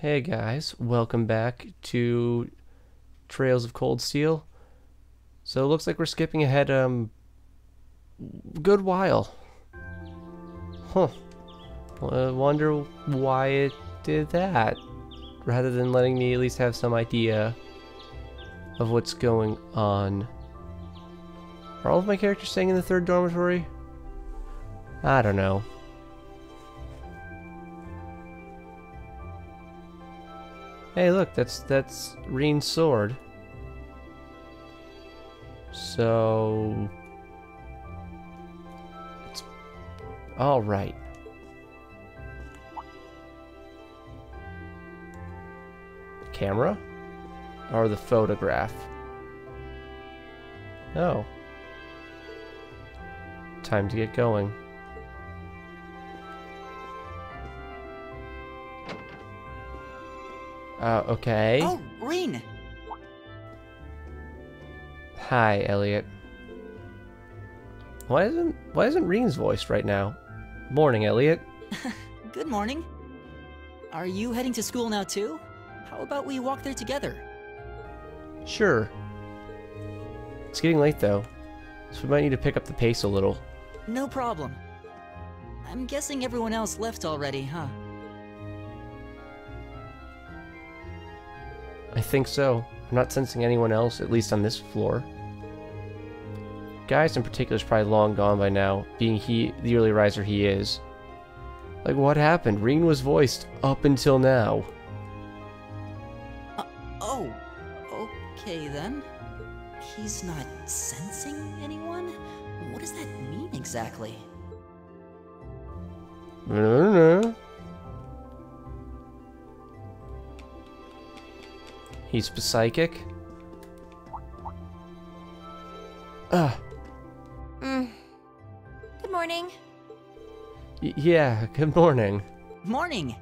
Hey guys, welcome back to Trails of Cold Steel. So it looks like we're skipping ahead um good while. Huh. I wonder why it did that rather than letting me at least have some idea of what's going on. Are all of my characters staying in the third dormitory? I don't know. Hey, look, that's that's Rean's sword. So it's all right. Camera or the photograph? Oh. Time to get going. Uh, okay. Oh, Rean! Hi, Elliot. Why isn't why isn't Rean's voice right now? Morning, Elliot. Good morning. Are you heading to school now too? How about we walk there together? Sure. It's getting late though, so we might need to pick up the pace a little. No problem. I'm guessing everyone else left already, huh? I think so. I'm not sensing anyone else, at least on this floor. Gaius in particular is probably long gone by now, being he the early riser he is. Like what happened? Rean was voiced up until now. Uh, oh, okay then. He's not sensing anyone? What does that mean exactly? He's psychic. Ah. Mm. Good morning. Y yeah, good morning. Morning!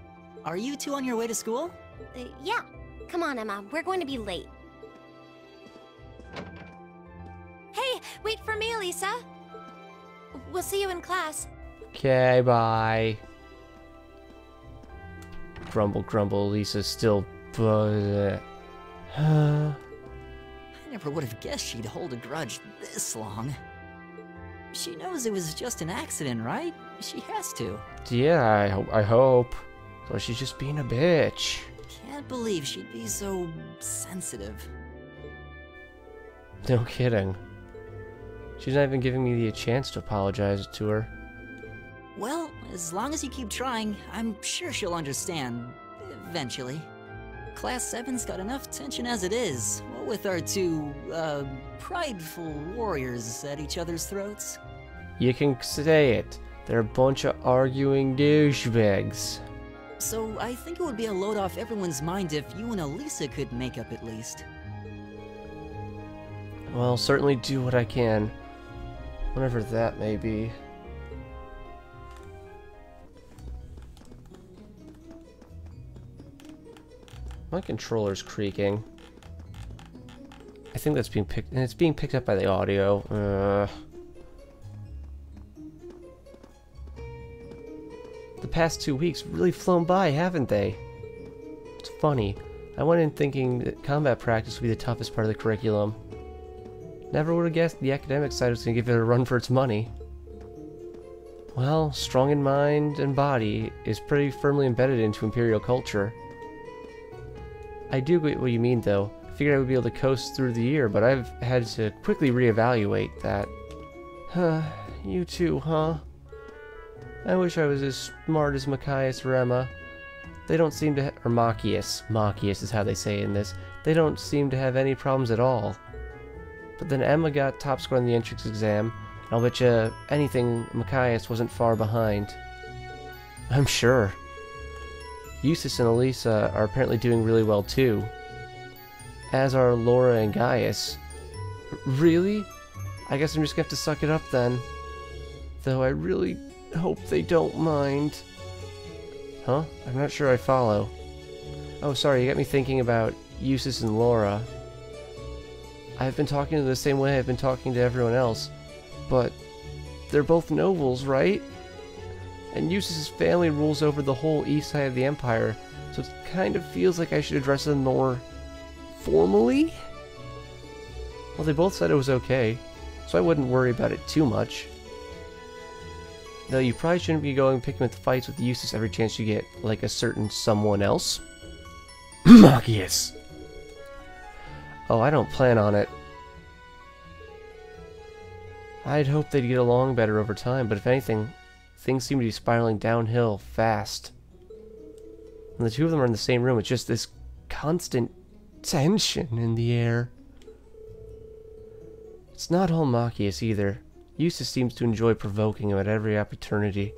Are you two on your way to school? Uh, yeah. Come on, Emma. We're going to be late. Hey, wait for me, Alisa. We'll see you in class. Okay, bye. Grumble, grumble. Lisa's still. Uh, I never would have guessed she'd hold a grudge this long. She knows it was just an accident, right? She has to. yeah, I, ho I hope. Or she's just being a bitch. Can't believe she'd be so sensitive. No kidding. She's not even giving me the chance to apologize to her. Well, as long as you keep trying, I'm sure she'll understand. Eventually. Class 7's got enough tension as it is, what with our two, uh, prideful warriors at each other's throats. You can say it. They're a bunch of arguing douchebags. So I think it would be a load off everyone's mind if you and Alisa could make up at least. Well, certainly do what I can. Whatever that may be. My controller's creaking. I think that's being picked, and it's being picked up by the audio. Uh, the past two weeks really flown by, haven't they? It's funny. I went in thinking that combat practice would be the toughest part of the curriculum. Never would have guessed the academic side was going to give it a run for its money. Well, strong in mind and body is pretty firmly embedded into Imperial culture. I do get what you mean, though. I figured I would be able to coast through the year, but I've had to quickly reevaluate that. Huh, you too, huh? I wish I was as smart as Machias or Emma. They don't seem to, or Machias. Machias is how they say it in this. They don't seem to have any problems at all. But then Emma got top score on the entrance exam, and I'll bet you anything Machias wasn't far behind. I'm sure. Jusis and Alisa uh, are apparently doing really well too. As are Laura and Gaius. Really? I guess I'm just gonna have to suck it up then. Though I really hope they don't mind. Huh? I'm not sure I follow. Oh, sorry, you got me thinking about Jusis and Laura. I've been talking to them the same way I've been talking to everyone else. But they're both nobles, right? And Jusis's family rules over the whole east side of the Empire, So it kind of feels like I should address them more formally. Well, they both said it was okay, so I wouldn't worry about it too much. Though you probably shouldn't be going picking with fights with Jusis every chance you get, like a certain someone else. Marcus! Oh, I don't plan on it. I'd hope they'd get along better over time, but if anything, things seem to be spiraling downhill fast. When the two of them are in the same room, it's just this constant tension in the air. It's not all Machias either. Jusis seems to enjoy provoking him at every opportunity.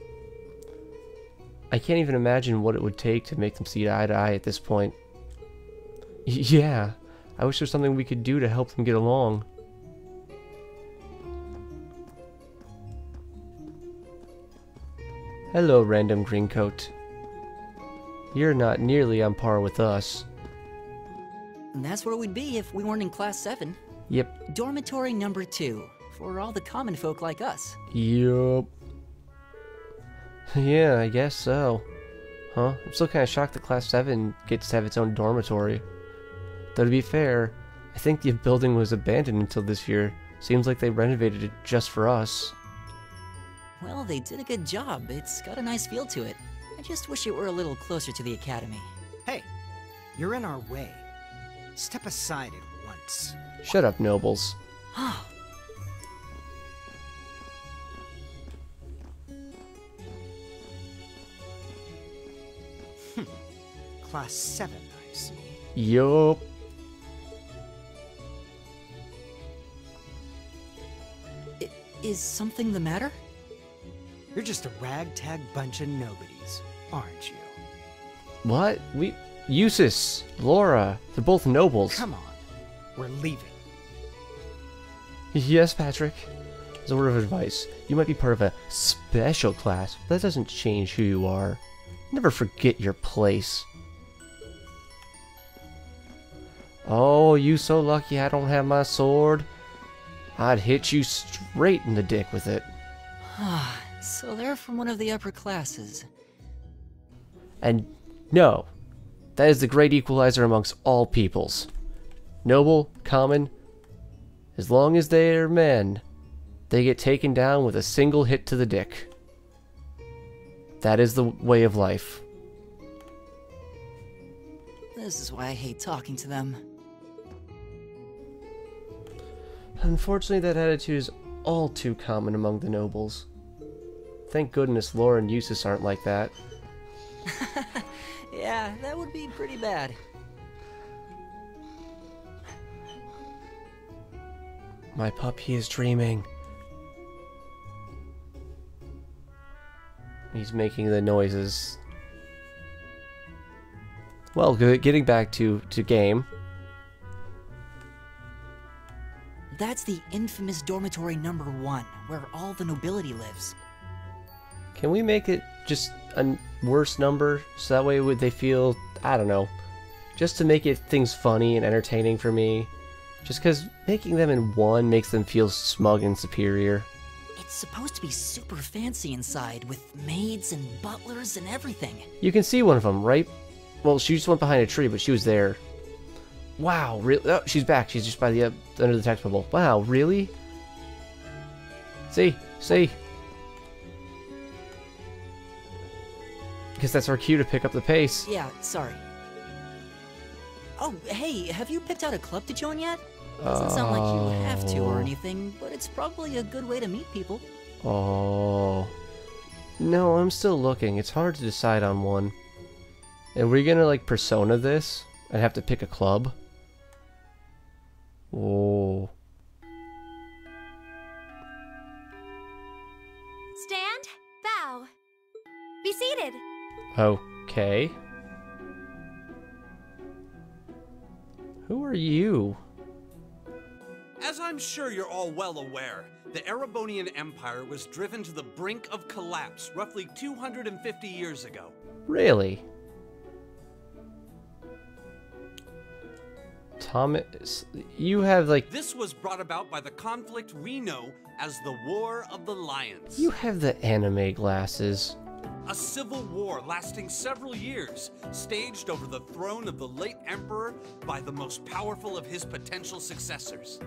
I can't even imagine what it would take to make them see eye to eye at this point. Y yeah, I wish there was something we could do to help them get along. Hello, random greencoat. You're not nearly on par with us. And that's where we'd be if we weren't in Class 7. Yep, Dormitory number 2, for all the common folk like us. Yup. Yeah, I guess so. Huh? I'm still kind of shocked that Class 7 gets to have its own dormitory. Though to be fair, I think the building was abandoned until this year. Seems like they renovated it just for us. Well, they did a good job. It's got a nice feel to it. I just wish it were a little closer to the academy. Hey, you're in our way. Step aside at once. Shut up, nobles. Ah, Class 7, I see. Yup. is something the matter? You're just a ragtag bunch of nobodies, aren't you? What? We... Jusis, Laura, they're both nobles. Come on. We're leaving. Yes, Patrick. As a word of advice, you might be part of a special class, but that doesn't change who you are. Never forget your place. Oh, you so lucky I don't have my sword. I'd hit you straight in the dick with it. So they're from one of the upper classes. And no, that is the great equalizer amongst all peoples. Noble, common, as long as they are men, they get taken down with a single hit to the dick. That is the way of life. This is why I hate talking to them. Unfortunately, that attitude is all too common among the nobles. Thank goodness Laura and Jusis aren't like that. Yeah, that would be pretty bad. My puppy is dreaming. He's making the noises. Well, good. Getting back to to game. That's the infamous dormitory number one, where all the nobility lives. Can we make it just a worse number so that way would they feel I don't know, just to make it things funny and entertaining for me. Just because making them in one makes them feel smug and superior. It's supposed to be super fancy inside, with maids and butlers and everything. You can see one of them, right? Well, she just went behind a tree, but she was there. Wow, really? Oh, she's back. She's just by the uh, under the text bubble. Wow, really? See, see. Guess that's our cue to pick up the pace. Yeah, sorry. Oh, hey, have you picked out a club to join yet? Doesn't sound like you have to or Oh. anything, but it's probably a good way to meet people. Oh. No, I'm still looking. It's hard to decide on one. And we're gonna like persona this and have to pick a club. Oh. Okay. Who are you? As I'm sure you're all well aware, the Erebonian Empire was driven to the brink of collapse roughly 250 years ago. Really? Thomas, you have like This was brought about by the conflict we know as the War of the Lions. you have the anime glasses. A civil war lasting several years, staged over the throne of the late Emperor by the most powerful of his potential successors.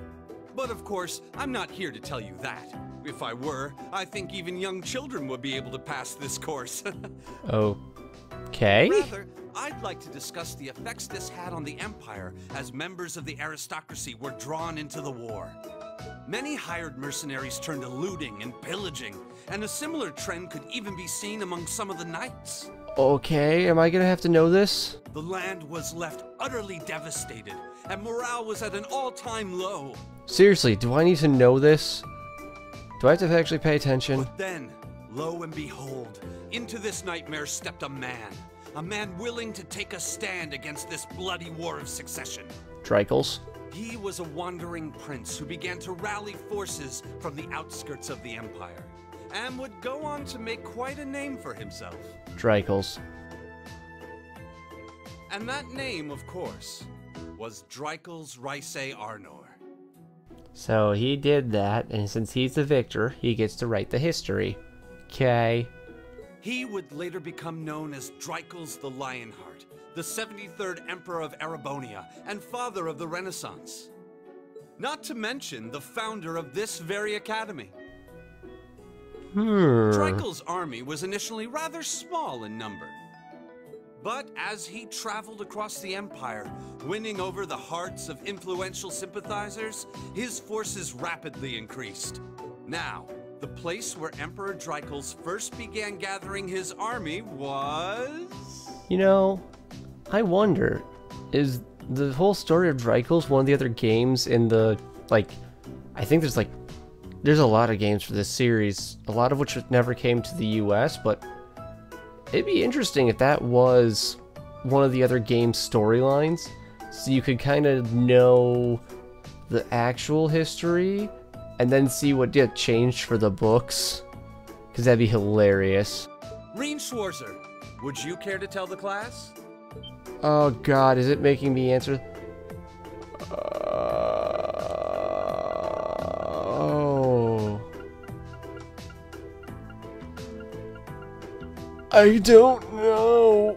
But of course, I'm not here to tell you that. If I were, I think even young children would be able to pass this course. Okay. Rather, I'd like to discuss the effects this had on the Empire as members of the aristocracy were drawn into the war. Many hired mercenaries turned to looting and pillaging, and a similar trend could even be seen among some of the knights. Okay, am I gonna have to know this? The land was left utterly devastated, and morale was at an all-time low. Seriously, do I need to know this? Do I have to actually pay attention? But then, lo and behold, into this nightmare stepped a man. A man willing to take a stand against this bloody war of succession. Dreichels? He was a wandering prince who began to rally forces from the outskirts of the Empire, and would go on to make quite a name for himself. Dreichels. And that name, of course, was Dreichels Reise Arnor. So he did that, and since he's the victor, he gets to write the history. Okay. He would later become known as Dreichels the Lionheart, the 73rd Emperor of Erebonia and father of the Renaissance. Not to mention the founder of this very academy. Hmm. Army was initially rather small in number. But as he traveled across the Empire, winning over the hearts of influential sympathizers, his forces rapidly increased. Now, the place where Emperor Dreichels first began gathering his army was... You know, I wonder, is the whole story of Dreichels one of the other games in the, like, I think there's like, there's a lot of games for this series, a lot of which never came to the US, but it'd be interesting if that was one of the other game storylines, so you could kind of know the actual history, and then see what get changed for the books, because that'd be hilarious. Rean Schwarzer, would you care to tell the class? Oh god, is it making me answer? Uh, I don't know.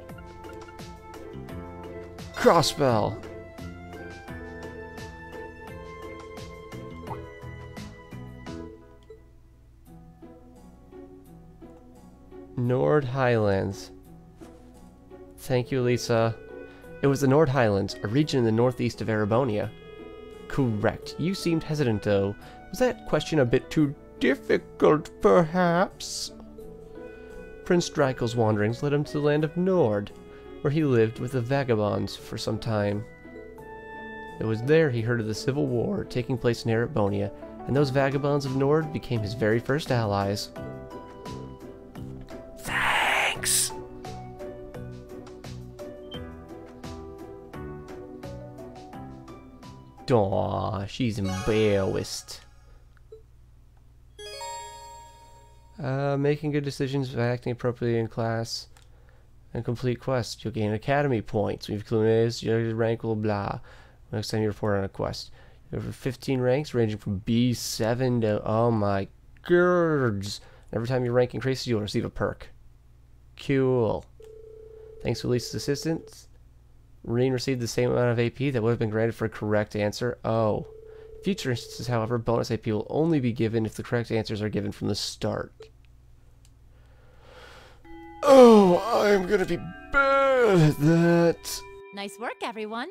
Crossbell. Nord Highlands. Thank you, Lisa. It was the Nord Highlands, a region in the northeast of Erebonia. Correct. You seemed hesitant, though. Was that question a bit too difficult, perhaps? Prince Dreichels' wanderings led him to the land of Nord, where he lived with the vagabonds for some time. It was there he heard of the civil war taking place in Erebonia, and those vagabonds of Nord became his very first allies. Thanks! Aw, she's embarrassed. Uh, making good decisions by acting appropriately in class and complete quests. You'll gain academy points. We've included your rank will blah. Next time you report on a quest. You have 15 ranks ranging from B7 to oh my girds. Every time your rank increases, you'll receive a perk. Cool. Thanks to Lisa's assistance, Rean received the same amount of AP that would have been granted for a correct answer. Oh. Future instances, however, bonus AP will only be given if the correct answers are given from the start. Oh, I'm gonna be bad at that. Nice work, everyone.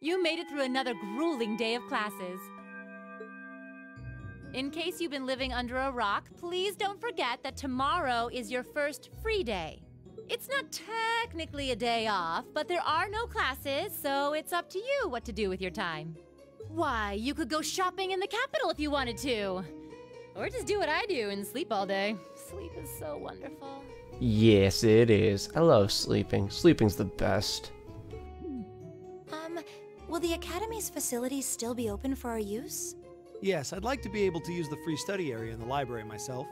You made it through another grueling day of classes. In case you've been living under a rock, please don't forget that tomorrow is your first free day. It's not technically a day off, but there are no classes, so it's up to you what to do with your time. Why, you could go shopping in the capital if you wanted to. Or just do what I do and sleep all day. Sleep is so wonderful. Yes, it is. I love sleeping. Sleeping's the best. Um, will the Academy's facilities still be open for our use? Yes, I'd like to be able to use the free study area in the library myself.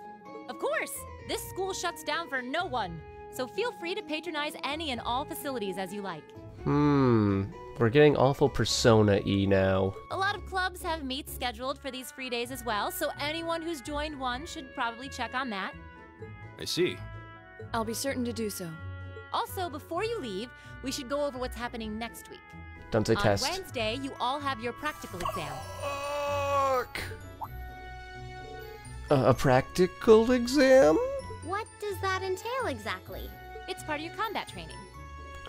Of course! This school shuts down for no one, so feel free to patronize any and all facilities as you like. Hmm. We're getting awful Persona E now. A lot of clubs have meets scheduled for these free days as well, so anyone who's joined one should probably check on that. I see. I'll be certain to do so. Also, before you leave, we should go over what's happening next week. Don't say On test. Wednesday, you all have your practical exam. Fuck. Uh, a practical exam? What does that entail exactly? It's part of your combat training.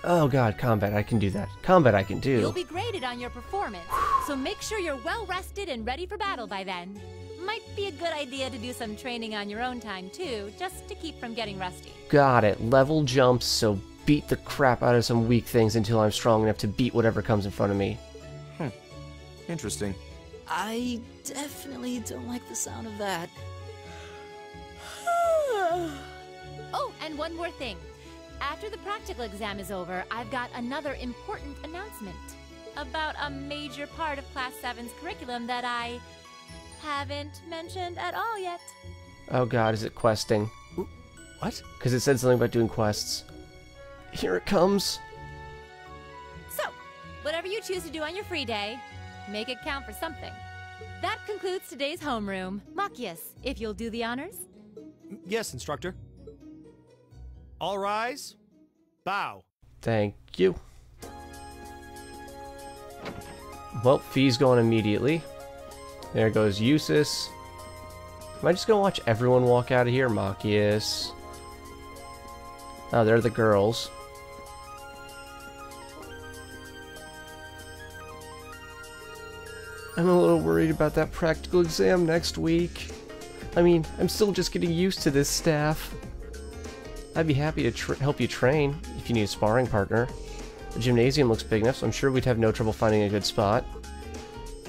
Oh god, combat, I can do that. Combat I can do. You'll do. be graded on your performance, so make sure you're well rested and ready for battle by then. Might be a good idea to do some training on your own time too, just to keep from getting rusty. Got it. Level jumps, so beat the crap out of some weak things until I'm strong enough to beat whatever comes in front of me. Hmm. Interesting. I definitely don't like the sound of that. Oh, and one more thing. After the practical exam is over, I've got another important announcement about a major part of Class 7's curriculum that I haven't mentioned at all yet. Oh god, is it questing? What? Because it said something about doing quests. Here it comes. So, whatever you choose to do on your free day, make it count for something. That concludes today's homeroom. Machias, if you'll do the honors. Yes, instructor. All rise. Bow. Thank you. Well, Fie's going immediately. There goes Jusis. Am I just gonna watch everyone walk out of here? Machias. Oh, ah, they're the girls. I'm a little worried about that practical exam next week. I mean, I'm still just getting used to this staff. I'd be happy to help you train if you need a sparring partner. The gymnasium looks big enough, so I'm sure we'd have no trouble finding a good spot.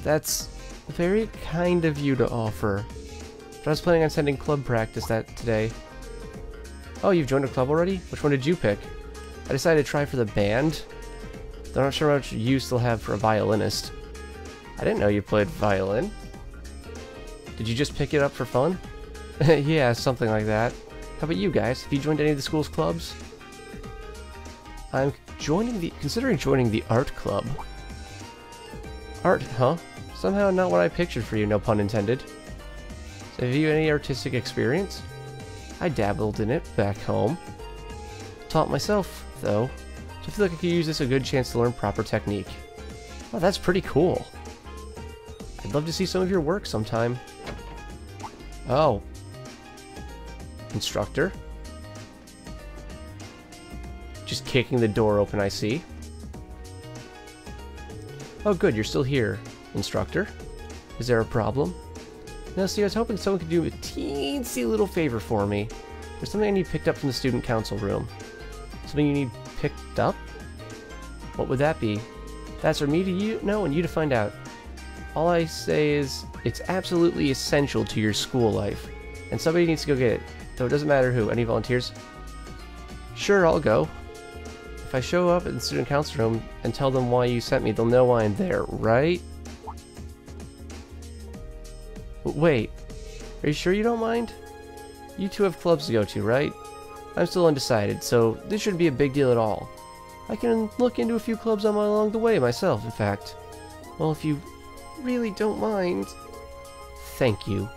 That's very kind of you to offer. But I was planning on sending club practice that today. Oh, you've joined a club already? Which one did you pick? I decided to try for the band. Though I'm not sure how much use they'll have for a violinist. I didn't know you played violin. Did you just pick it up for fun? yeah, something like that. How about you guys? Have you joined any of the school's clubs? I'm joining the considering joining the art club. Art, huh? Somehow not what I pictured for you, no pun intended. So have you any artistic experience? I dabbled in it back home. Taught myself, though, so I feel like I could use this a good chance to learn proper technique. Oh, that's pretty cool. I'd love to see some of your work sometime. Oh. Instructor. Just kicking the door open, I see. Oh good, you're still here, instructor. Is there a problem? No, see, I was hoping someone could do a teensy little favor for me. There's something I need picked up from the student council room. Something you need picked up? What would that be? That's for me to you know and you to find out. All I say is, it's absolutely essential to your school life, and somebody needs to go get it. Though it doesn't matter who. Any volunteers? Sure, I'll go. If I show up in the student council room and tell them why you sent me, they'll know why I'm there, right? Wait, are you sure you don't mind? You two have clubs to go to, right? I'm still undecided, so this shouldn't be a big deal at all. I can look into a few clubs on my along the way myself, in fact. Well, if you really don't mind. Thank you.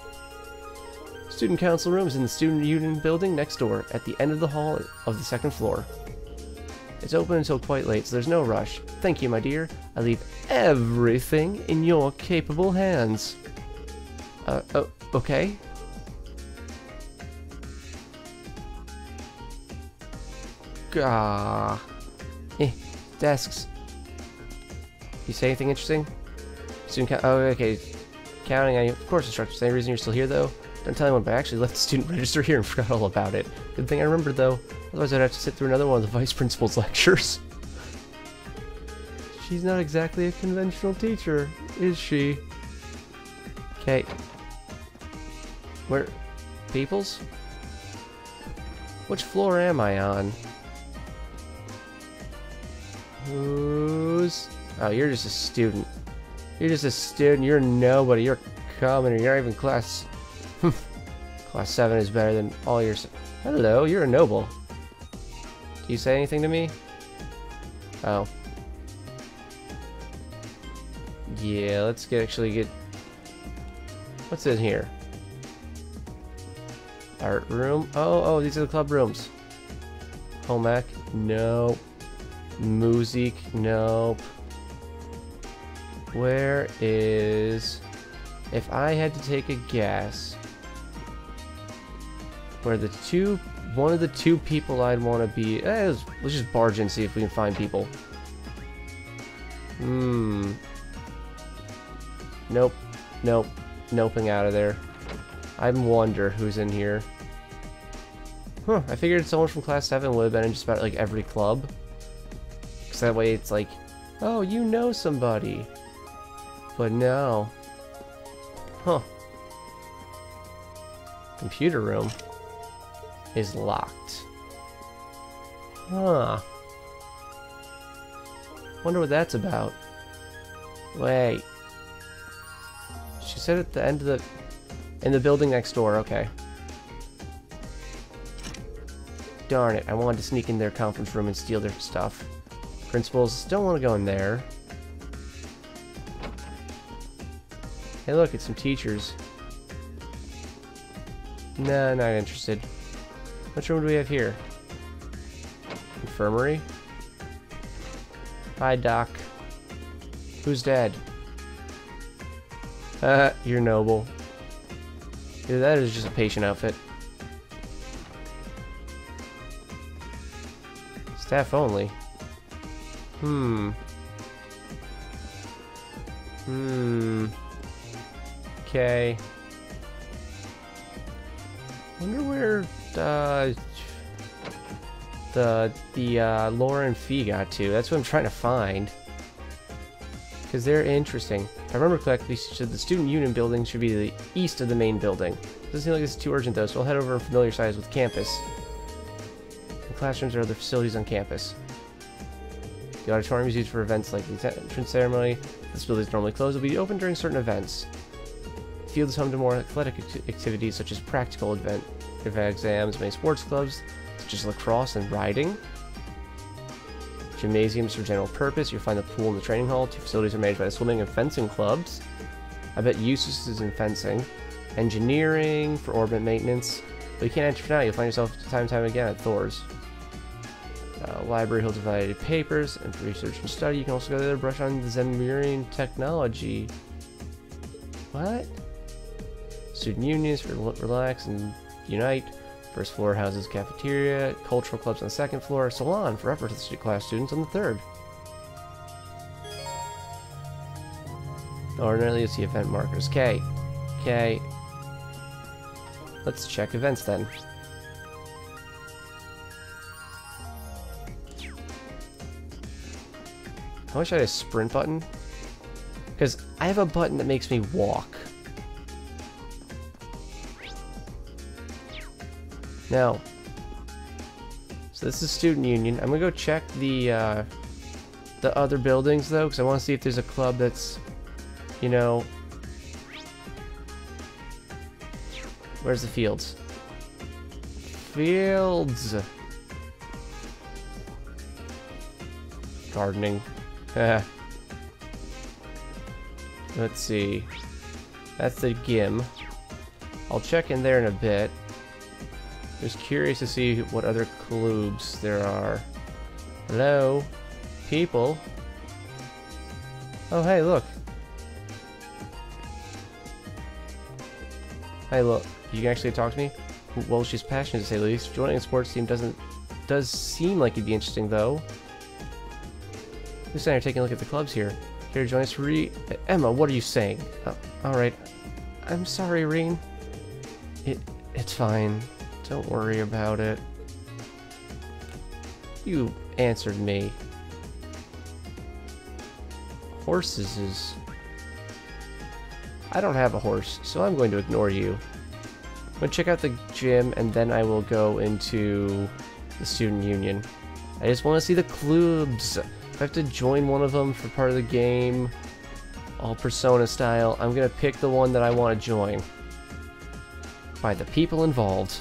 Student council room is in the student union building next door at the end of the hall of the second floor. It's open until quite late, so there's no rush. Thank you, my dear. I leave everything in your capable hands. Uh, oh, okay. Gah. Eh, desks. You say anything interesting? Student count. Oh, okay. Counting on you. Of course, instructor. Any reason you're still here, though? Don't tell anyone, but I actually left the student register here and forgot all about it. Good thing I remembered, though. Otherwise, I'd have to sit through another one of the vice principal's lectures. She's not exactly a conventional teacher, is she? Okay. Where? Peoples? Which floor am I on? Who's... Oh, you're just a student. You're just a student. You're nobody. You're commoner. You're not even class... Hmm. class 7 is better than all your... Hello, you're a noble. Do you say anything to me? Oh. Yeah, let's get actually get... What's in here? Art room? Oh, oh, these are the club rooms. Home ec? Nope. Music? Nope. Where is... If I had to take a guess... Where the two... One of the two people I'd want to be... Eh, let's, let's just barge in and see if we can find people. Hmm. Nope. Nope. Noping out of there. I wonder who's in here. Huh, I figured someone from class 7 would have been in just about like every club. Because that way it's like, oh, you know somebody. But no. Huh. Computer room is locked. Huh. Wonder what that's about. Wait. She said at the end of the... In the building next door, okay. Darn it, I wanted to sneak in their conference room and steal their stuff. Principals don't want to go in there. Hey look, it's some teachers. Nah, not interested. Which room do we have here? Infirmary? Hi, Doc. Who's dead? Uh, you're noble. Either that is just a patient outfit. Staff only. Hmm. Hmm. Okay. Wonder where uh, the the uh, Laura and Fie got to. That's what I'm trying to find. Because they're interesting. If I remember correctly, the student union building should be the east of the main building. Doesn't seem like is too urgent though, so we'll head over and familiarize with campus. The classrooms are other facilities on campus. The auditorium is used for events like the entrance ceremony. This building is normally closed. It will be open during certain events. The field is home to more athletic activities such as practical event, event exams, many sports clubs such as lacrosse and riding. Gymnasiums for general purpose. You'll find the pool and the training hall. Two facilities are managed by the swimming and fencing clubs. I bet Jusis is in fencing. Engineering for orbal maintenance. But you can't enter for now. You'll find yourself time and time again at Thors. Uh, library holds divided papers and for research and study. You can also go there to brush on the Zemurian technology. What? Student unions for relax and unite. First floor houses cafeteria, cultural clubs on the second floor, salon for upper class students on the third. Ordinarily, you see event markers. K. K. Let's check events then. I wish I had a sprint button. Because I have a button that makes me walk. Now, so this is student union. I'm gonna go check the uh, the other buildings though, because I want to see if there's a club that's, you know, where's the fields? Fields. Gardening. Let's see. That's the gym. I'll check in there in a bit. Just curious to see what other clubs there are. Hello? People? Oh, hey, look. Hey, look. You can actually talk to me? Well, she's passionate to say the least. Joining a sports team doesn't... does seem like it'd be interesting, though. This time you're taking a look at the clubs here. Here join us, Re... Emma, what are you saying? Oh, Alright. I'm sorry, Rean. It... it's fine. Don't worry about it. You answered me. Horses is... I don't have a horse, so I'm going to ignore you. I'm going to check out the gym, and then I will go into the student union. I just want to see the clubs. If I have to join one of them for part of the game, all Persona style, I'm going to pick the one that I want to join. By the people involved.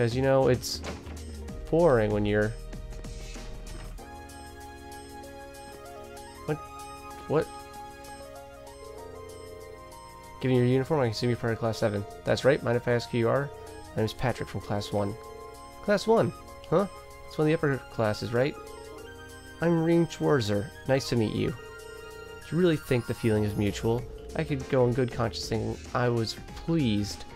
Because, you know, it's boring when you're... What? What? Giving your uniform, I can assume you're part of Class 7. That's right, mind if I ask who you are? My name is Patrick from Class 1. Class 1. Huh? It's one of the upper classes, right? I'm Rean Schwarzer. Nice to meet you. Do you really think the feeling is mutual? I could go in good conscience saying I was pleased.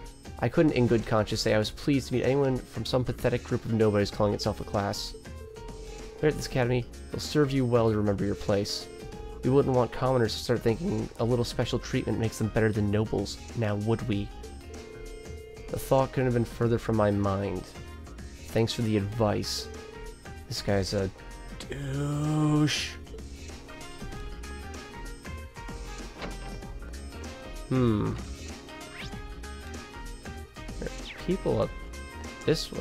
I couldn't in good conscience say I was pleased to meet anyone from some pathetic group of nobodies calling itself a class. Here at this academy, it'll serve you well to remember your place. We wouldn't want commoners to start thinking a little special treatment makes them better than nobles, now would we? The thought couldn't have been further from my mind. Thanks for the advice. This guy's a douche. Hmm. People up this way.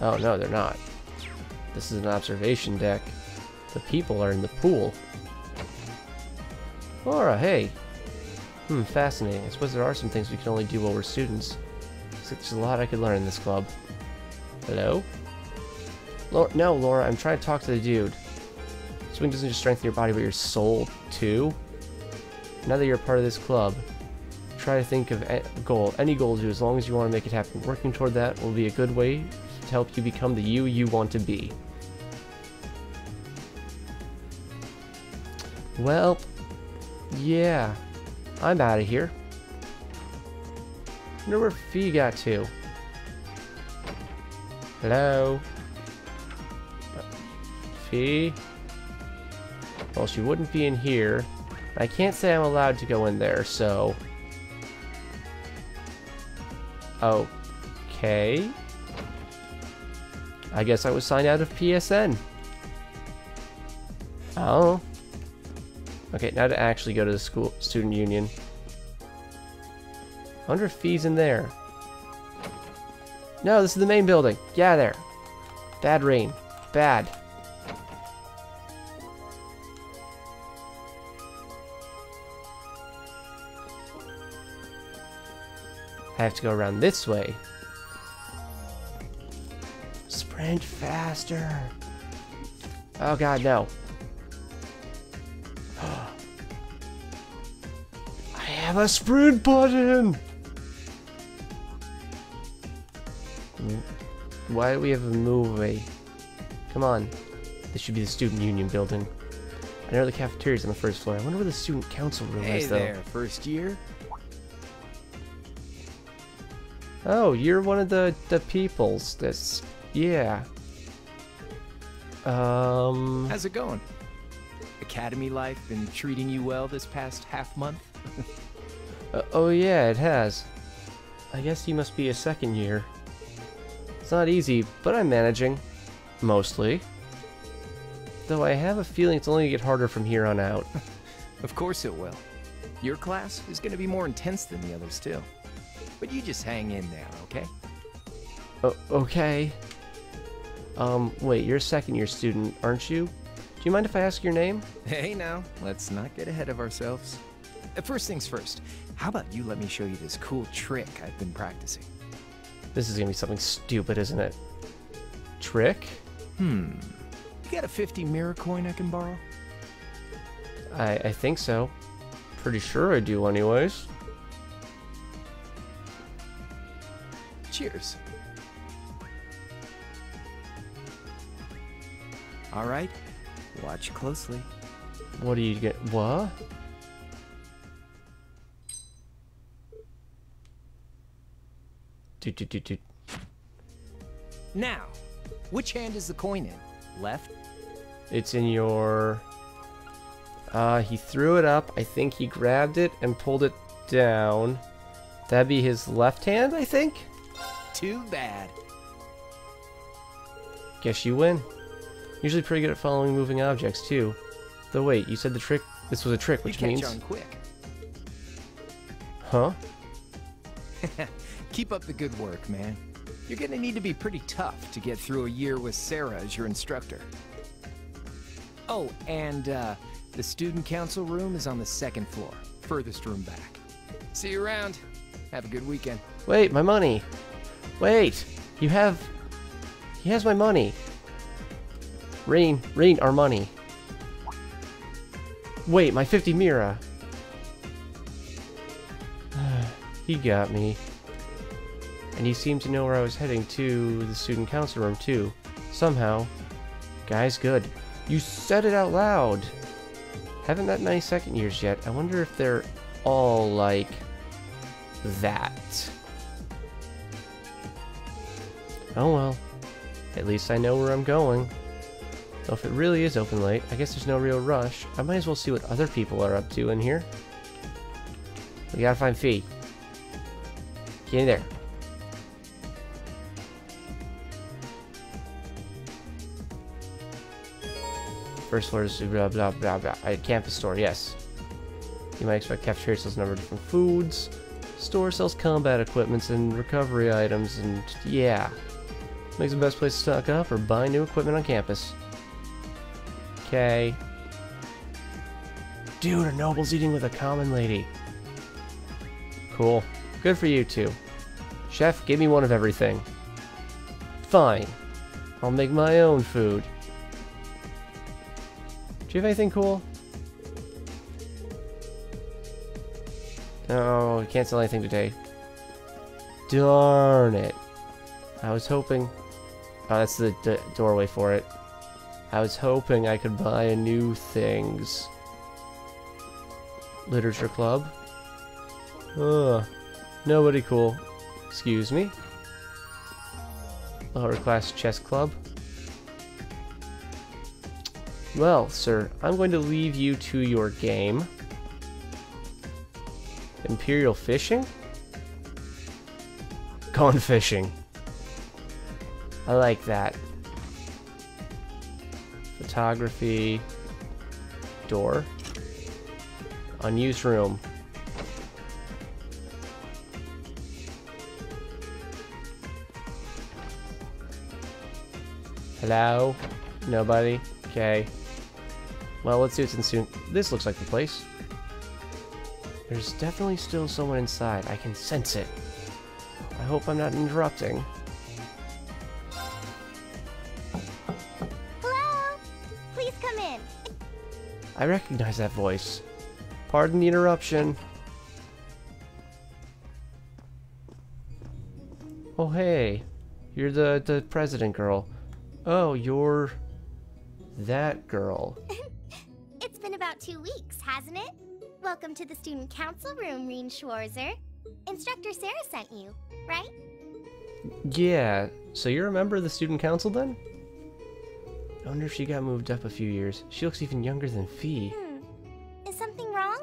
Oh no, they're not. This is an observation deck. The people are in the pool. Laura, hey! Hmm, fascinating. I suppose there are some things we can only do while we're students. There's a lot I could learn in this club. Hello? Laura, no, Laura, I'm trying to talk to the dude. Swing doesn't just strengthen your body, but your soul, too? Now that you're a part of this club, try to think of a goal, any goal do, as long as you want to make it happen. Working toward that will be a good way to help you become the you you want to be. Well, yeah, I'm out of here. wonder where Fie got to. Hello? Fie? Well, she wouldn't be in here. I can't say I'm allowed to go in there, so... Okay. I guess I was signed out of PSN. Oh. Okay, now to actually go to the school student union. I wonder if Fie's in there. No, this is the main building. Yeah, there. Bad rain. Bad. I have to go around this way. Sprint faster. Oh god, no. I have a sprint button! Why do we have a move away? Come on. This should be the student union building. I know the cafeteria's on the first floor. I wonder where the student council room Hey is, though. Hey there, first year? Oh, you're one of the the peoples. That's yeah. Um. How's it going? Academy life been treating you well this past half month? uh, oh yeah, it has. I guess you must be a second year. It's not easy, but I'm managing, mostly. Though I have a feeling it's only gonna get harder from here on out. Of course it will. Your class is gonna be more intense than the others too. But you just hang in there, okay? O okay. Um, wait, you're a second year student, aren't you? Do you mind if I ask your name? Hey now, let's not get ahead of ourselves. Uh, First things first, how about you let me show you this cool trick I've been practicing? This is gonna be something stupid, isn't it? Trick? Hmm. You got a 50 mira coin I can borrow? I, I think so. Pretty sure I do, anyways. Cheers. All right, watch closely. What do you get? What? Do, do, do, do. Now, which hand is the coin in? Left? It's in your. Uh, he threw it up. I think he grabbed it and pulled it down. That'd be his left hand, I think? Too bad. Guess you win. Usually pretty good at following moving objects, too. Though wait, you said the trick. This was a trick, You which catch means. on quick. Huh? Keep up the good work, man. You're gonna need to be pretty tough to get through a year with Sara as your instructor. Oh, and uh, the student council room is on the second floor, furthest room back. See you around. Have a good weekend. Wait, my money. Wait, you have. He has my money. Rain, Rain, our money. Wait, my 50 Mira. he got me. And he seemed to know where I was heading to the student council room too. Somehow. Guy's good. You said it out loud! Haven't met many second years yet. I wonder if they're all like that. Oh well. At least I know where I'm going. Though if it really is open late, I guess there's no real rush. I might as well see what other people are up to in here. We gotta find Fie. Get in there. First floor is blah blah blah blah. A campus store, yes. You might expect cafeteria sells a number of different foods. Store sells combat equipments and recovery items, and yeah. Makes the best place to stock up or buy new equipment on campus. Okay. Dude, a noble's eating with a common lady. Cool. Good for you two. Chef, give me one of everything. Fine. I'll make my own food. Do you have anything cool? No, I can't sell anything today. Darn it. I was hoping... Oh, that's the doorway for it. I was hoping I could buy a new things. Literature club. Ugh. Nobody cool. Excuse me. Lower class chess club. Well, sir, I'm going to leave you to your game. Imperial fishing? Gone fishing. I like that. Photography. Door. Unused room. Hello? Nobody? Okay. Well, let's see what's in soon. This looks like the place. There's definitely still someone inside. I can sense it. I hope I'm not interrupting. I recognize that voice. Pardon the interruption. Oh, hey. You're the, the president girl. Oh, you're... that girl. It's been about two weeks, hasn't it? Welcome to the student council room, Rean Schwarzer. Instructor Sara sent you, right? Yeah, so you're a member of the student council then? I wonder if she got moved up a few years. She looks even younger than Fie. Hmm. Is something wrong?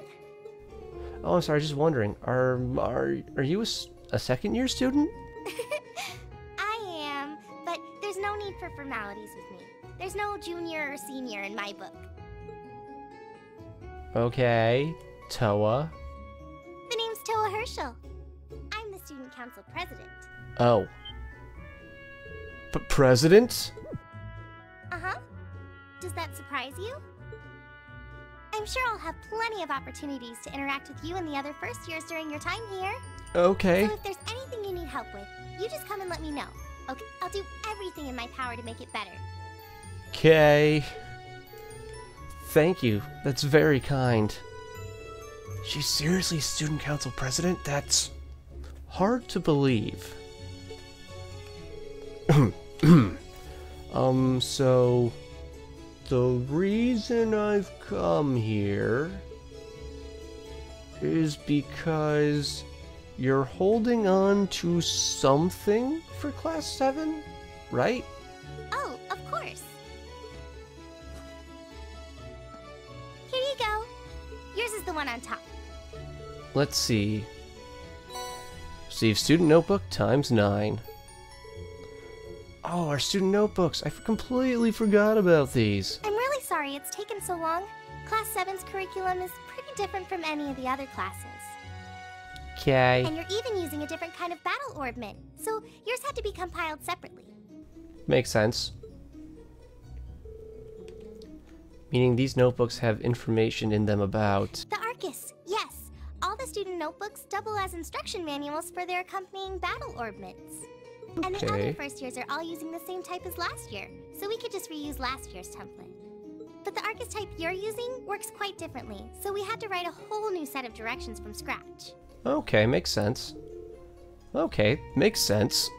Oh, I'm sorry, just wondering. Are are are you a, a second year student? I am, but there's no need for formalities with me. There's no junior or senior in my book. Okay, Towa. The name's Towa Herschel. I'm the student council president. Oh. P- president? Uh huh. Does that surprise you? I'm sure I'll have plenty of opportunities to interact with you and the other first years during your time here. Okay. So if there's anything you need help with, you just come and let me know. Okay, I'll do everything in my power to make it better. Okay. Thank you. That's very kind. She's seriously student council president? That's hard to believe. um, so the reason I've come here is because you're holding on to something for class 7, right? Oh, of course. Here you go. Yours is the one on top. Let's see. Receive student notebook times nine. Oh, our student notebooks. I completely forgot about these. I'm really sorry it's taken so long. Class 7's curriculum is pretty different from any of the other classes. Okay. And you're even using a different kind of battle orbment, so yours had to be compiled separately. Makes sense. Meaning these notebooks have information in them about. The Arcus, yes. All the student notebooks double as instruction manuals for their accompanying battle orbments. And the other first years are all using the same type as last year, so we could just reuse last year's template. But the Arcus type you're using works quite differently, so we had to write a whole new set of directions from scratch. Okay, makes sense. Okay, makes sense.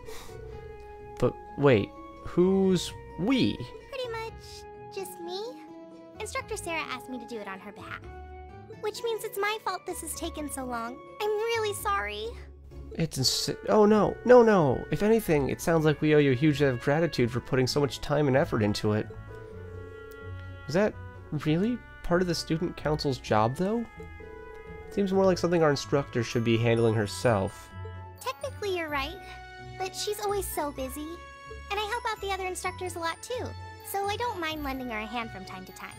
But wait, who's we? Pretty much just me. Instructor Sara asked me to do it on her behalf. Which means it's my fault this has taken so long. I'm really sorry. It's ins- oh no, no, no. If anything, it sounds like we owe you a huge debt of gratitude for putting so much time and effort into it. Is that really part of the student council's job, though? Seems more like something our instructor should be handling herself. Technically, you're right, but she's always so busy. And I help out the other instructors a lot too, so I don't mind lending her a hand from time to time.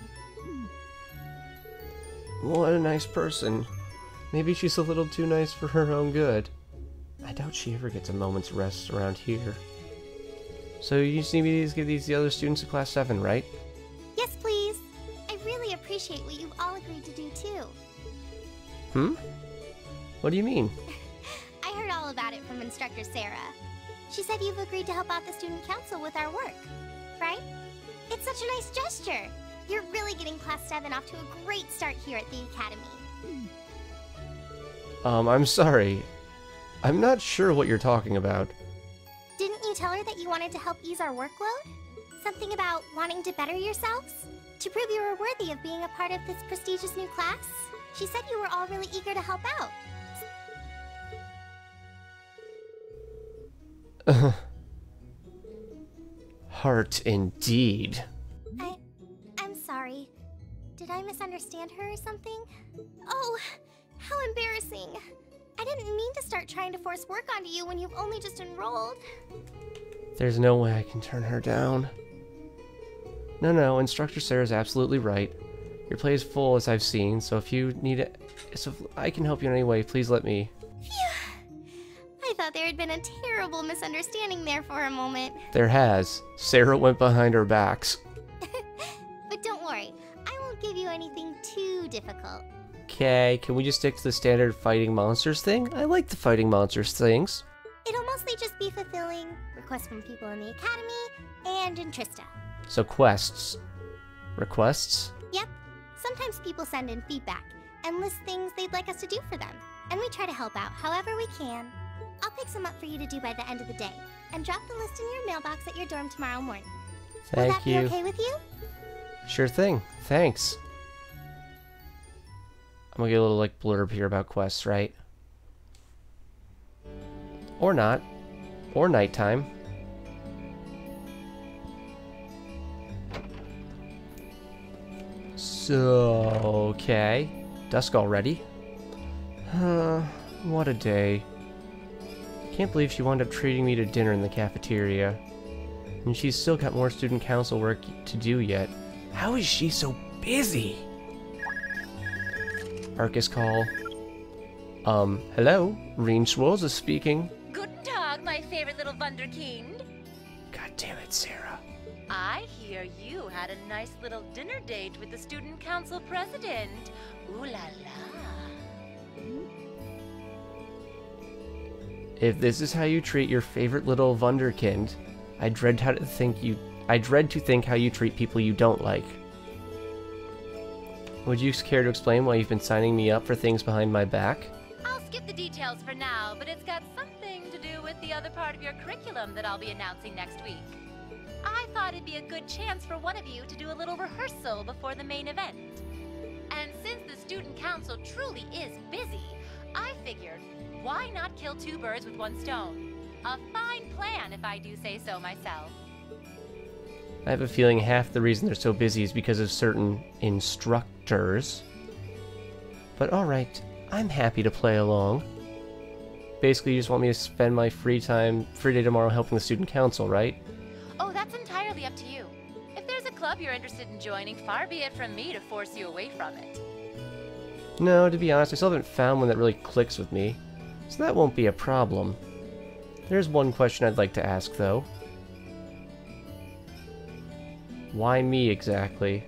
What a nice person. Maybe she's a little too nice for her own good. I doubt she ever gets a moment's rest around here. So you just need me to give these the other students of Class 7, right? Yes, please. I really appreciate what you've all agreed to do too. Hmm? What do you mean? I heard all about it from Instructor Sara. She said you've agreed to help out the student council with our work, right? It's such a nice gesture. You're really getting Class 7 off to a great start here at the Academy. Um, I'm sorry. I'm not sure what you're talking about. Didn't you tell her that you wanted to help ease our workload? Something about wanting to better yourselves? To prove you were worthy of being a part of this prestigious new class? She said you were all really eager to help out. Heart indeed. I. I'm sorry. Did I misunderstand her or something? Oh, how embarrassing. I didn't mean to start trying to force work onto you when you've only just enrolled. There's no way I can turn her down. No, no, Instructor Sara's absolutely right. Your play is full, as I've seen, so if you need it, so if I can help you in any way, please let me. I thought there had been a terrible misunderstanding there for a moment. There has. Sara went behind our backs. But don't worry, I won't give you anything too difficult. Okay, can we just stick to the standard fighting monsters thing? I like the fighting monsters things. It'll mostly just be fulfilling requests from people in the Academy and in Trista. So quests. Requests? Yep, sometimes people send in feedback and list things they'd like us to do for them, and we try to help out however we can. I'll pick some up for you to do by the end of the day, and drop the list in your mailbox at your dorm tomorrow morning. Will Thank that you. be okay with you? Sure thing. Thanks. I'm gonna get a little like blurb here about quests, right? Or not. Or nighttime. So, okay. Dusk already? Huh, what a day. Can't believe she wound up treating me to dinner in the cafeteria. And she's still got more student council work to do yet. How is she so busy? Arcus call. Um, hello? Rean Schwarz is speaking. Guten Tag, my favorite little Wunderkind. God damn it, Sara. I hear you had a nice little dinner date with the student council president. Ooh la la. If this is how you treat your favorite little Wunderkind, I dread how to think you I dread to think how you treat people you don't like. Would you care to explain why you've been signing me up for things behind my back? I'll skip the details for now, but it's got something to do with the other part of your curriculum that I'll be announcing next week. I thought it'd be a good chance for one of you to do a little rehearsal before the main event. And since the student council truly is busy, I figured, why not kill two birds with one stone? A fine plan, if I do say so myself. I have a feeling half the reason they're so busy is because of certain instructors. But alright, I'm happy to play along. Basically, you just want me to spend my free time, free day tomorrow helping the student council, right? Oh, that's entirely up to you. If there's a club you're interested in joining, far be it from me to force you away from it. No, to be honest, I still haven't found one that really clicks with me. So that won't be a problem. There's one question I'd like to ask, though. Why me exactly?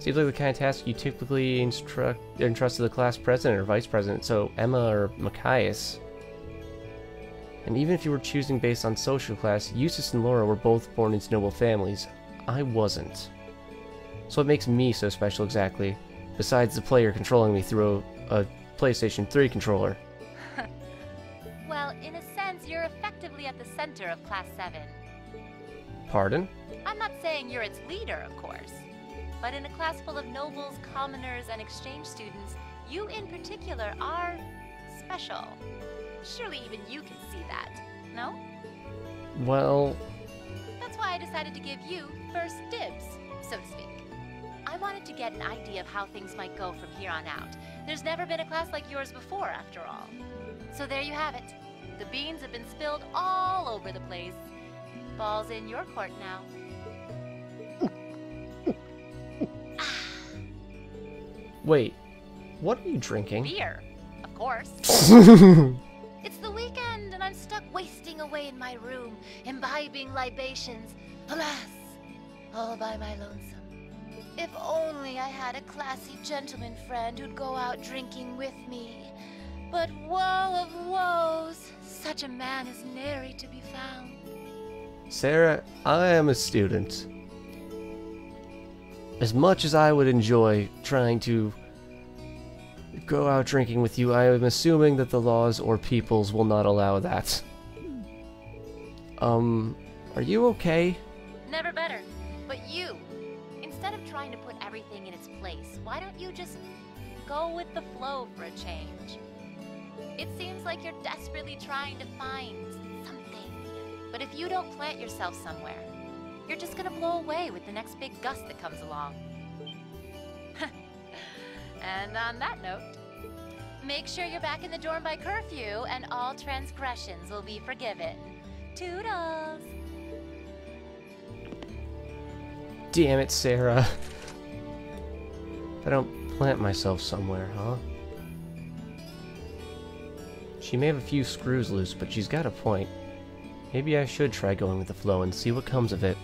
Seems like the kind of task you typically instruct entrust to the class president or vice president, so Emma or Machias. And even if you were choosing based on social class, Jusis and Laura were both born into noble families. I wasn't. So what makes me so special exactly? Besides the player controlling me through a, a PlayStation 3 controller. Well, in a sense, you're effectively at the center of Class 7. Pardon? I'm not saying you're its leader, of course. But in a class full of nobles, commoners, and exchange students, you in particular are special. Surely even you can see that, no? Well, That's why I decided to give you first dibs, so to speak. I wanted to get an idea of how things might go from here on out. There's never been a class like yours before, after all. So there you have it. The beans have been spilled all over the place. Ball's in your court now. Wait. What are you drinking? Beer, of course. It's the weekend, and I'm stuck wasting away in my room, imbibing libations. Alas, all by my lonesome. If only I had a classy gentleman friend who'd go out drinking with me. But woe of woes, such a man is nary to be found. Sara, I am a student. As much as I would enjoy trying to go out drinking with you, I am assuming that the laws or peoples will not allow that. Um, are you okay? Never better. But you, instead of trying to put everything in its place, why don't you just go with the flow for a change? It seems like you're desperately trying to find something. But if you don't plant yourself somewhere, you're just gonna blow away with the next big gust that comes along. and on that note, make sure you're back in the dorm by curfew and all transgressions will be forgiven. Toodles! Damn it, Sara. I don't plant myself somewhere, huh? She may have a few screws loose, but she's got a point. Maybe I should try going with the flow and see what comes of it.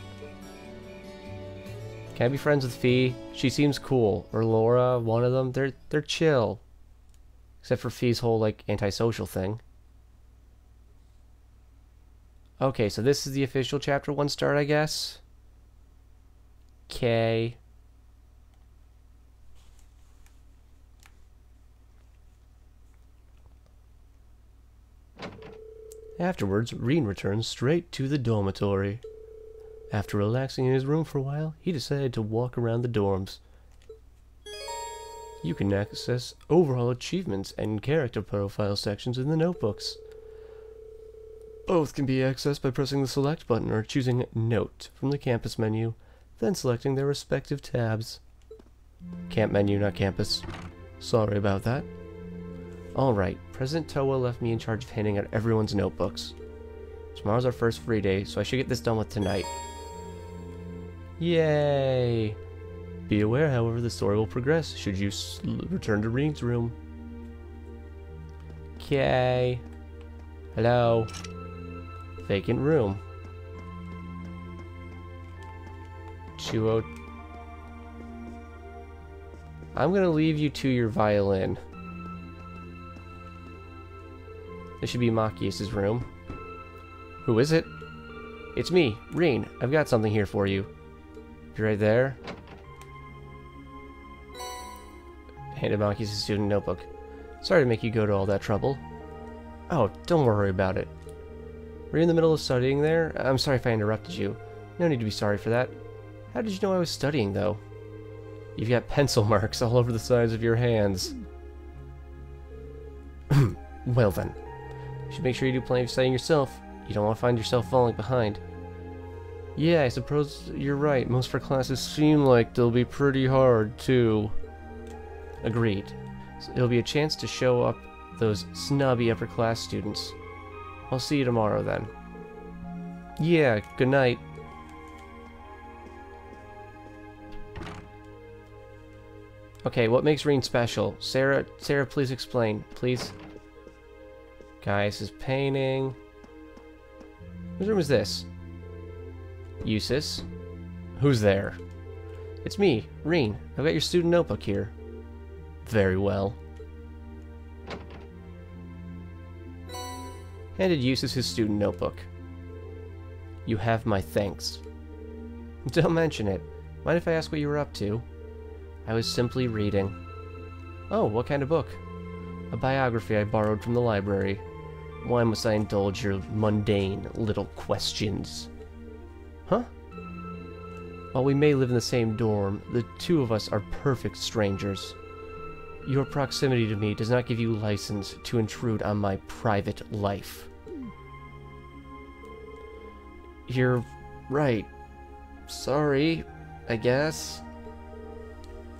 Can I be friends with Fie? She seems cool. Or Laura, one of them. They're they're chill. Except for Fie's whole like antisocial thing. Okay, so this is the official chapter one start, I guess. Okay. Afterwards, Rean returns straight to the dormitory. After relaxing in his room for a while, he decided to walk around the dorms. You can access overall achievements and character profile sections in the notebooks. Both can be accessed by pressing the select button or choosing Note from the campus menu, then selecting their respective tabs. Camp menu, not campus. Sorry about that. Alright, President Towa left me in charge of handing out everyone's notebooks. Tomorrow's our first free day, so I should get this done with tonight. Yay! Be aware, however, the story will progress should you return to Rean's room. Okay. Hello. Vacant room. 20. I'm gonna leave you to your violin. This should be Machias' room. Who is it? It's me, Rean. I've got something here for you. You're right there. Handed Machias' student notebook. Sorry to make you go to all that trouble. Oh, don't worry about it. Were you in the middle of studying there? I'm sorry if I interrupted you. No need to be sorry for that. How did you know I was studying, though? You've got pencil marks all over the sides of your hands. well then. You should make sure you do plenty of studying yourself. You don't want to find yourself falling behind. Yeah, I suppose you're right. Most of our classes seem like they'll be pretty hard, too. Agreed. So it'll be a chance to show up those snobby upper class students. I'll see you tomorrow then. Yeah, good night. Okay, what makes Rean special? Sara, Sara, please explain, please. Gaius is painting. Whose room is this? Jusis? Who's there? It's me, Rean. I've got your student notebook here. Very well. Handed Jusis his student notebook. You have my thanks. Don't mention it. Mind if I ask what you were up to? I was simply reading. Oh, what kind of book? A biography I borrowed from the library. Why must I indulge your mundane little questions? Huh? While we may live in the same dorm, the two of us are perfect strangers. Your proximity to me does not give you license to intrude on my private life. You're right. Sorry, I guess.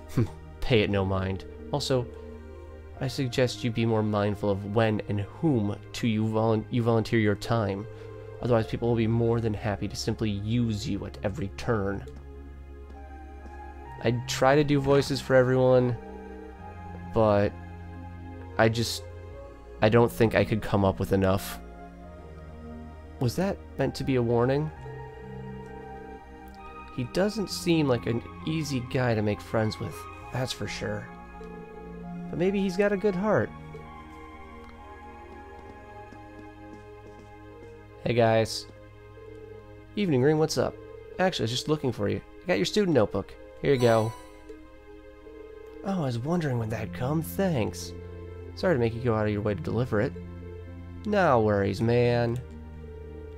Hmm, pay it no mind. Also, I suggest you be more mindful of when and whom to you, volu you volunteer your time. Otherwise, people will be more than happy to simply use you at every turn. I try to do voices for everyone, but I just I don't think I could come up with enough. Was that meant to be a warning? He doesn't seem like an easy guy to make friends with, that's for sure. But maybe he's got a good heart. Hey guys. Evening Rean, what's up? Actually, I was just looking for you. I got your student notebook. Here you go. Oh, I was wondering when that'd come. Thanks. Sorry to make you go out of your way to deliver it. No worries, man.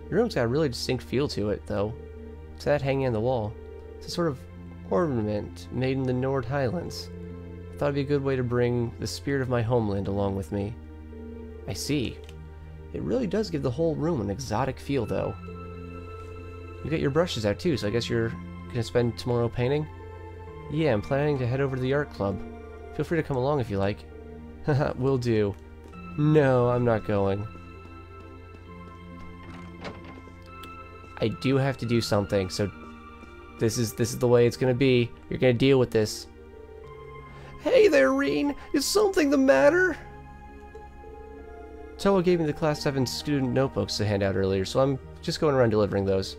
Your room's got a really distinct feel to it, though. It's that hanging on the wall. It's a sort of ornament made in the Nord Highlands. I thought it'd be a good way to bring the spirit of my homeland along with me. I see. It really does give the whole room an exotic feel, though. You got your brushes out too, so I guess you're gonna spend tomorrow painting? Yeah, I'm planning to head over to the art club. Feel free to come along if you like. Haha, will do. No, I'm not going. I do have to do something, so this is this is the way it's gonna be. You're gonna deal with this. Hey there, Rean! Is something the matter? Towa gave me the Class 7 student notebooks to hand out earlier, so I'm just going around delivering those.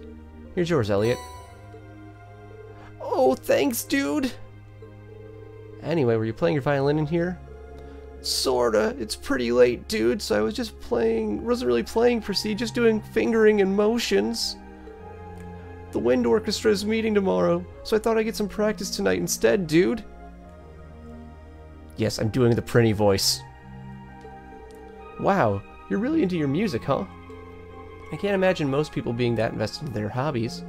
Here's yours, Elliot. Oh, thanks, dude! Anyway, were you playing your violin in here? Sorta. It's pretty late, dude, so I was just playing... wasn't really playing for C, just doing fingering and motions. The wind orchestra is meeting tomorrow, so I thought I'd get some practice tonight instead, dude. Yes, I'm doing the Prinny voice. Wow, you're really into your music, huh? I can't imagine most people being that invested in their hobbies.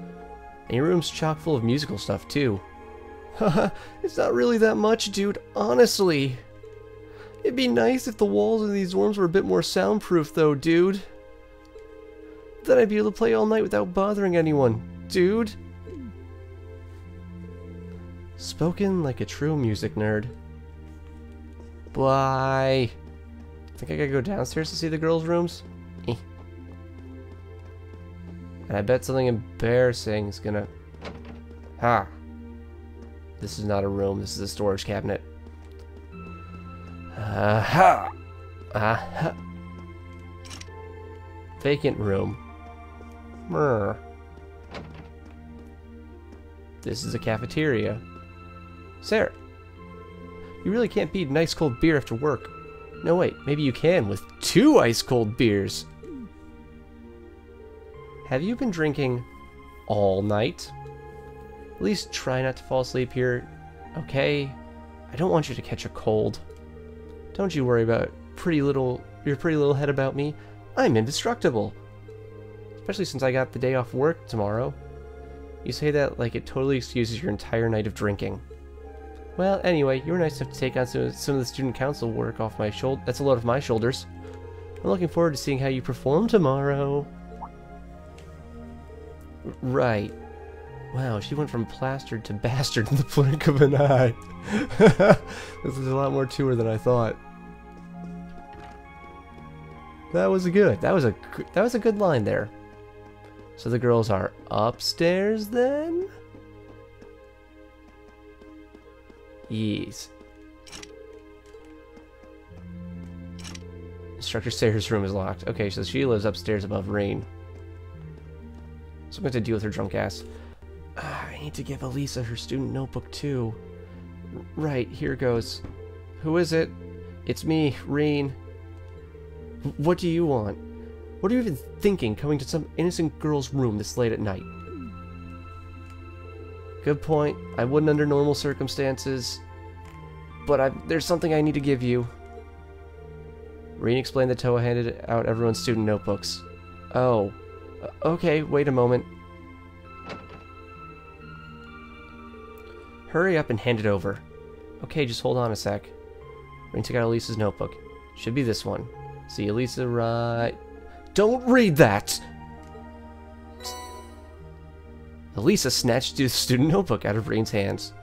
And your room's chock full of musical stuff, too. Haha, it's not really that much, dude, honestly. It'd be nice if the walls in these dorms were a bit more soundproof, though, dude. Then I'd be able to play all night without bothering anyone, dude. Spoken like a true music nerd. Bye. Think I gotta go downstairs to see the girls' rooms? Eh. And I bet something embarrassing is gonna... Ha! This is not a room, this is a storage cabinet. Aha! Aha! Vacant room. Mrr. This is a cafeteria. Sara, you really can't beat an ice cold beer after work. No, wait, maybe you can with two ice cold beers. Have you been drinking all night? At least try not to fall asleep here, okay? I don't want you to catch a cold. Don't you worry about pretty little your pretty little head about me. I'm indestructible. Especially since I got the day off work tomorrow. You say that like it totally excuses your entire night of drinking. Well, anyway, you were nice enough to take on some, some of the student council work off my shoulder. That's a lot of my shoulders. I'm looking forward to seeing how you perform tomorrow. Right. Wow, she went from plastered to bastard in the blink of an eye. this is a lot more to her than I thought. That was good. That was a that was a good line there. So the girls are upstairs then? Yes. Instructor Sayers' room is locked. Okay, so she lives upstairs above Rean. So I'm going to deal with her drunk ass. Uh, I need to give Alisa her student notebook too. R right, here goes. Who is it? It's me, Rean. What do you want? What are you even thinking coming to some innocent girl's room this late at night? Good point. I wouldn't under normal circumstances. But I, there's something I need to give you. Rean explained that Towa handed out everyone's student notebooks. Oh. Okay, wait a moment. Hurry up and hand it over. Okay, just hold on a sec. Rean took out Alisa's notebook. Should be this one. See Alisa right... Don't read that! Alisa snatched the student notebook out of Rean's hands.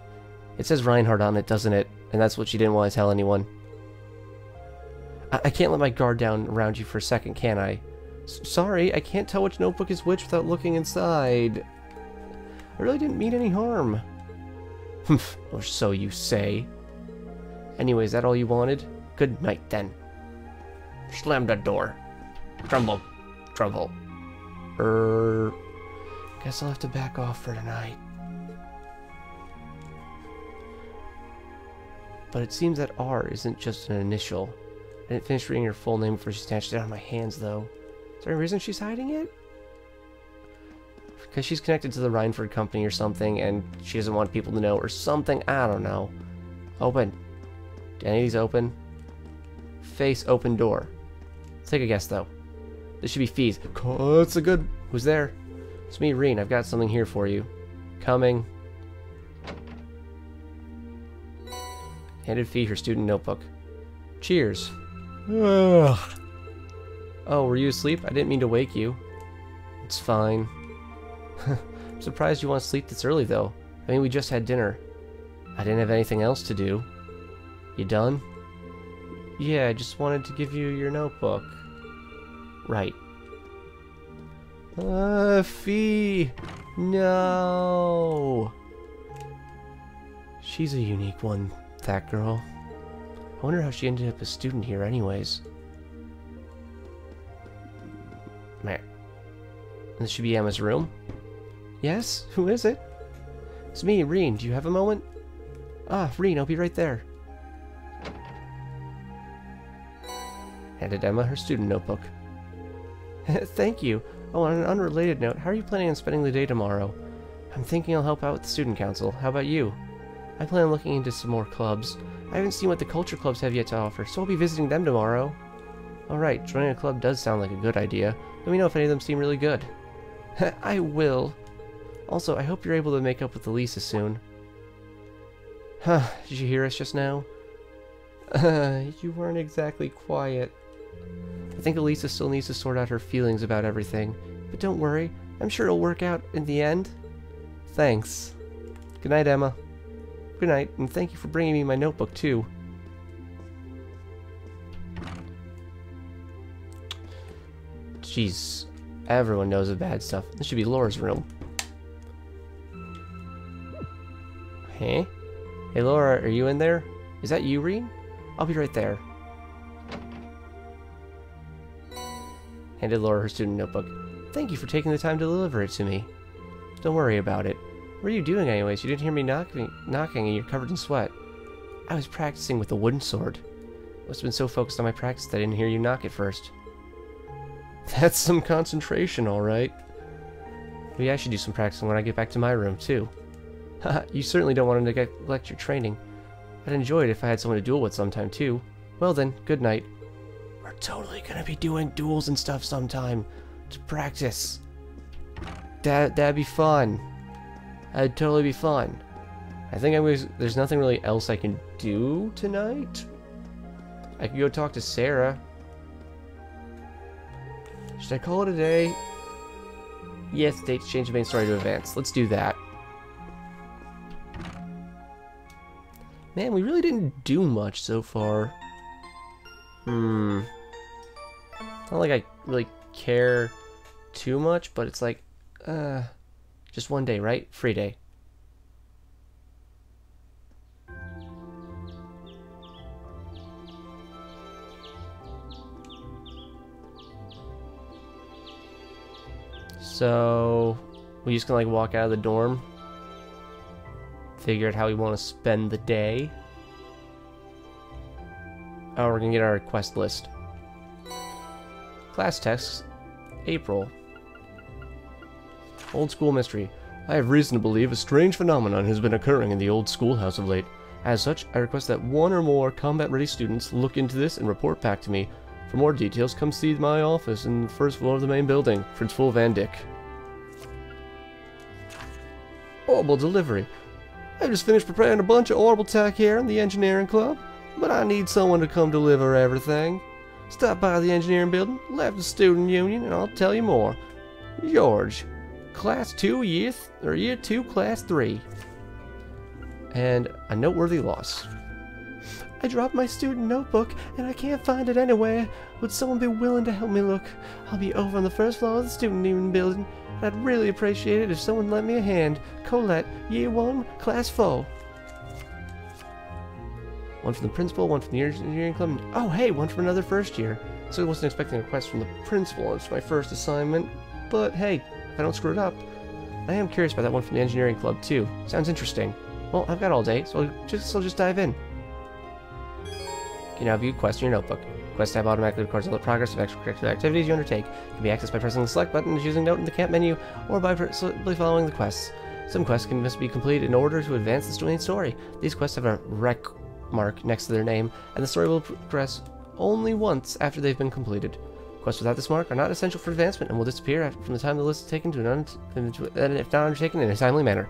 It says Reinhardt on it, doesn't it? And that's what she didn't want to tell anyone. I, I can't let my guard down around you for a second, can I? S sorry, I can't tell which notebook is which without looking inside. I really didn't mean any harm. Humph, or so you say. Anyway, is that all you wanted? Good night, then. Slam that door. Trumble. Trumble. Er... Guess I'll have to back off for tonight. But it seems that R isn't just an initial. I didn't finish reading her full name before she snatched it out of my hands, though. Is there any reason she's hiding it? Because she's connected to the Reinford company or something, and she doesn't want people to know, or something. I don't know. Open. Do any of these open? Face open door. Take a guess, though. This should be Fie's. That's a good... Who's there? It's me, Rean. I've got something here for you. Coming. Handed Fie her student notebook. Cheers. Ugh. Oh, were you asleep? I didn't mean to wake you. It's fine. I'm surprised you want to sleep this early, though. I mean, we just had dinner. I didn't have anything else to do. You done? Yeah, I just wanted to give you your notebook. Right. Uh, Fie! No! She's a unique one, that girl. I wonder how she ended up a student here anyways. Man. This should be Emma's room. Yes? Who is it? It's me, Rean. Do you have a moment? Ah, Rean, I'll be right there. Handed Emma her student notebook. Thank you. Oh, on an unrelated note, how are you planning on spending the day tomorrow? I'm thinking I'll help out with the student council. How about you? I plan on looking into some more clubs. I haven't seen what the culture clubs have yet to offer, so I'll be visiting them tomorrow. Alright, joining a club does sound like a good idea. Let me know if any of them seem really good. I will. Also, I hope you're able to make up with Alisa soon. Huh, did you hear us just now? You weren't exactly quiet. I think Alisa still needs to sort out her feelings about everything. But don't worry, I'm sure it'll work out in the end. Thanks. Good night, Emma. Good night, and thank you for bringing me my notebook, too. Jeez, everyone knows the bad stuff. This should be Laura's room. Hey? Hey, Laura, are you in there? Is that you, Rean? I'll be right there. Handed Laura her student notebook. Thank you for taking the time to deliver it to me. Don't worry about it. What are you doing anyways? You didn't hear me knocking, knocking and you're covered in sweat. I was practicing with a wooden sword. I Must have been so focused on my practice that I didn't hear you knock at first. That's some concentration, alright. Maybe I should do some practicing when I get back to my room, too. You certainly don't want to neglect your training. I'd enjoy it if I had someone to duel with sometime, too. Well then, good night. Totally gonna be doing duels and stuff sometime. To practice. That, that'd be fun. That'd totally be fun. I think I was, there's nothing really else I can do tonight. I could go talk to Sarah. Should I call it a day? Yes, date to change the main story to advance. Let's do that. Man, we really didn't do much so far. Hmm. Not like I really care too much, but it's like, uh, just one day, right? Free day. So, we just gonna like walk out of the dorm, figure out how we want to spend the day. Oh, we're gonna get our quest list. Class tests, April. Old school mystery. I have reason to believe a strange phenomenon has been occurring in the old schoolhouse of late. As such, I request that one or more combat-ready students look into this and report back to me. For more details, come see my office in the first floor of the main building. Principal Vandyck. Orbital delivery. I just finished preparing a bunch of orbital tech here in the engineering club, but I need someone to come deliver everything. Stop by the engineering building, left the student union, and I'll tell you more. George, class 2, year, or year 2, class 3. And a noteworthy loss. I dropped my student notebook and I can't find it anywhere. Would someone be willing to help me look? I'll be over on the first floor of the student union building. I'd really appreciate it if someone lent me a hand. Colette, year one, class four. One from the principal, one from the engineering club. and- Oh, hey, one from another first year. So I wasn't expecting a request from the principal. It's my first assignment. But hey, if I don't screw it up, I am curious about that one from the engineering club too. Sounds interesting. Well, I've got all day, so I'll just so I'll just dive in. You can now view quests in your notebook. Quest tab automatically records all the progress of extracurricular activities you undertake. It can be accessed by pressing the select button and choosing note in the camp menu, or by simply following the quests. Some quests can must be completed in order to advance the story. These quests have a rec mark next to their name, and the story will progress only once after they've been completed. Quests without this mark are not essential for advancement and will disappear from the time the list is taken to an if not undertaken in a timely manner.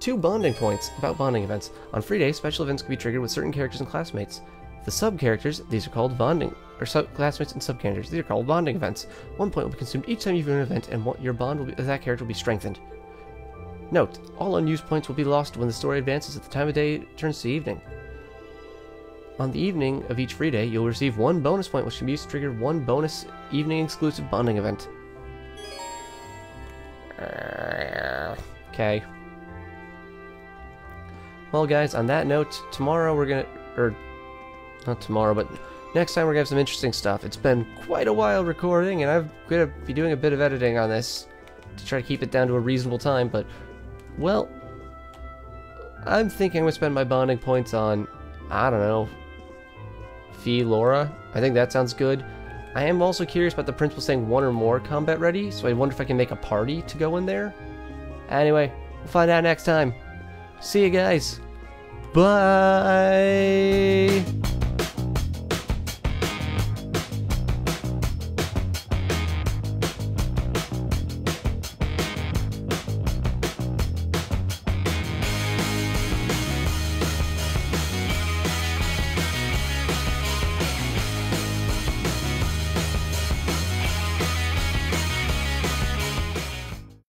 Two bonding points about bonding events. On free days, special events can be triggered with certain characters and classmates. The sub-characters, these are called bonding, or classmates and sub-characters, these are called bonding events. One point will be consumed each time you view an event, and one, your bond be, that character will be strengthened. Note, all unused points will be lost when the story advances at the time of day turns to evening. On the evening of each free day, you'll receive one bonus point which can be used to trigger one bonus evening exclusive bonding event. Okay. Well, guys, on that note, tomorrow we're gonna, or not tomorrow, but next time we're gonna have some interesting stuff. It's been quite a while recording, and I'm gonna be doing a bit of editing on this to try to keep it down to a reasonable time. But, well, I'm thinking I'm gonna spend my bonding points on, I don't know, Fie Laura. I think that sounds good. I am also curious about the principal saying one or more combat ready, so I wonder if I can make a party to go in there. Anyway, we'll find out next time. See you guys. Bye.